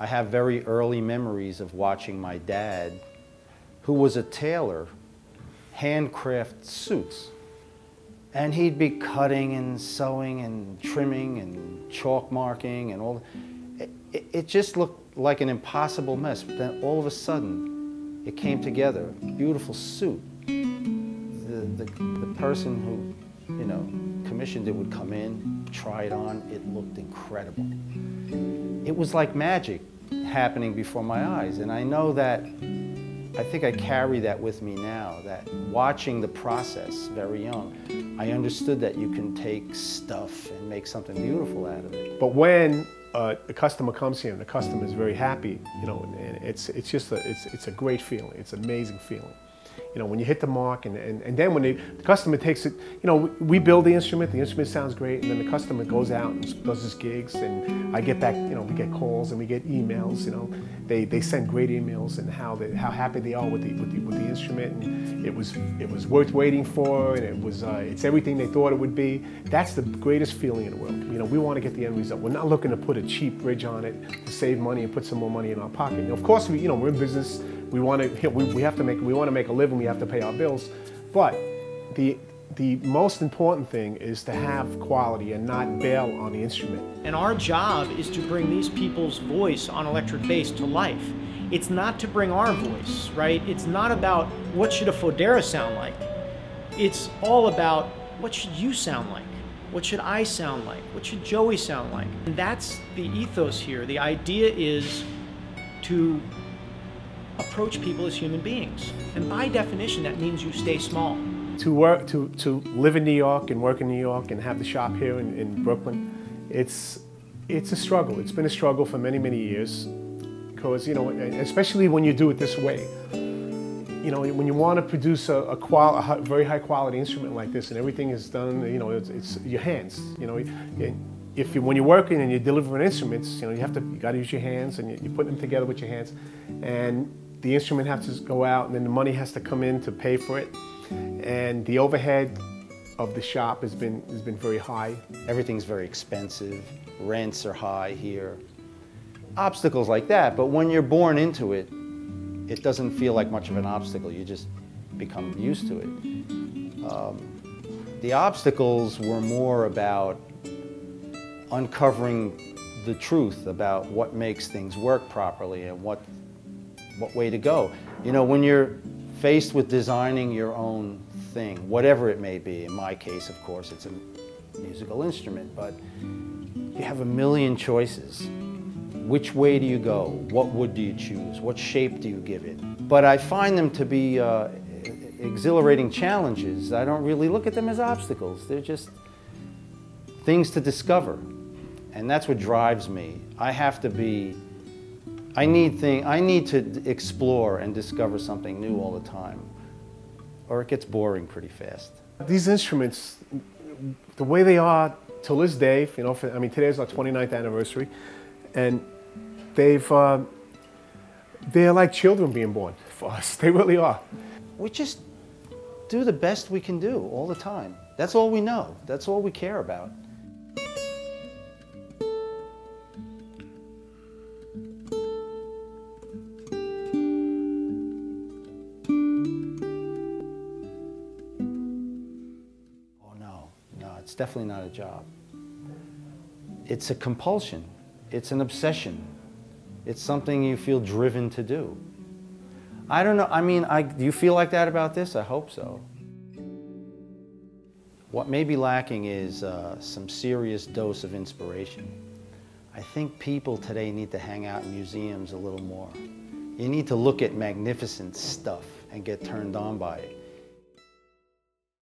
I have very early memories of watching my dad, who was a tailor, handcraft suits. And he'd be cutting and sewing and trimming and chalk marking and all. It, it, just looked like an impossible mess. But then all of a sudden, it came together. Beautiful suit. The, the, the person who, you know, commissioned it would come in, try it on. It looked incredible. It was like magic happening before my eyes. And I know that I think I carry that with me now, that watching the process very young, I understood that you can take stuff and make something beautiful out of it. But when uh, a customer comes here and the customer is very happy, you know, and it's, it's just a, it's, it's a great feeling. It's an amazing feeling you know, when you hit the mark and, and, and then when they, the customer takes it, you know, we build the instrument, the instrument sounds great, and then the customer goes out and does his gigs and I get back, you know, we get calls and we get emails, you know, they, they send great emails and how they, how happy they are with the, with the, with the instrument and it was, it was worth waiting for and it was, uh, it's everything they thought it would be. That's the greatest feeling in the world. You know, we want to get the end result. We're not looking to put a cheap bridge on it to save money and put some more money in our pocket. Know, of course, we, you know, we're in business, we want to, we, we have to make, we want to make a living, we have to pay our bills. But the, the most important thing is to have quality and not bail on the instrument. And our job is to bring these people's voice on electric bass to life. It's not to bring our voice, right? It's not about what should a Fodera sound like. It's all about what should you sound like? What should I sound like? What should Joey sound like? And that's the ethos here. The idea is to approach people as human beings. And by definition, that means you stay small. To work, to, to live in New York and work in New York and have the shop here in, in Brooklyn, it's, it's a struggle. It's been a struggle for many, many years. Because, you know, especially when you do it this way. You know, when you want to produce a, a, qual, a very high quality instrument like this and everything is done, you know, it's, it's your hands, you know. If you, when you're working and you're delivering instruments, you know, you have to, you got to use your hands and you, you put them together with your hands. And the instrument has to go out and then the money has to come in to pay for it. And the overhead of the shop has been, has been very high. Everything's very expensive. Rents are high here. Obstacles like that, but when you're born into it, it doesn't feel like much of an obstacle. You just become used to it. Um, the obstacles were more about uncovering the truth about what makes things work properly and what what way to go. You know, when you're faced with designing your own thing, whatever it may be, in my case, of course, it's a musical instrument, but you have a million choices. Which way do you go? What wood do you choose? What shape do you give it? But I find them to be uh, exhilarating challenges. I don't really look at them as obstacles. They're just things to discover. And that's what drives me. I have to be I need, thing, I need to explore and discover something new all the time, or it gets boring pretty fast. These instruments, the way they are till this day, you know, for, I mean, today's our 29th anniversary, and they've, uh, they're like children being born for us. They really are. We just do the best we can do all the time. That's all we know. That's all we care about. It's definitely not a job. It's a compulsion. It's an obsession. It's something you feel driven to do. I don't know. I mean, I, do you feel like that about this? I hope so. What may be lacking is uh, some serious dose of inspiration. I think people today need to hang out in museums a little more. You need to look at magnificent stuff and get turned on by it.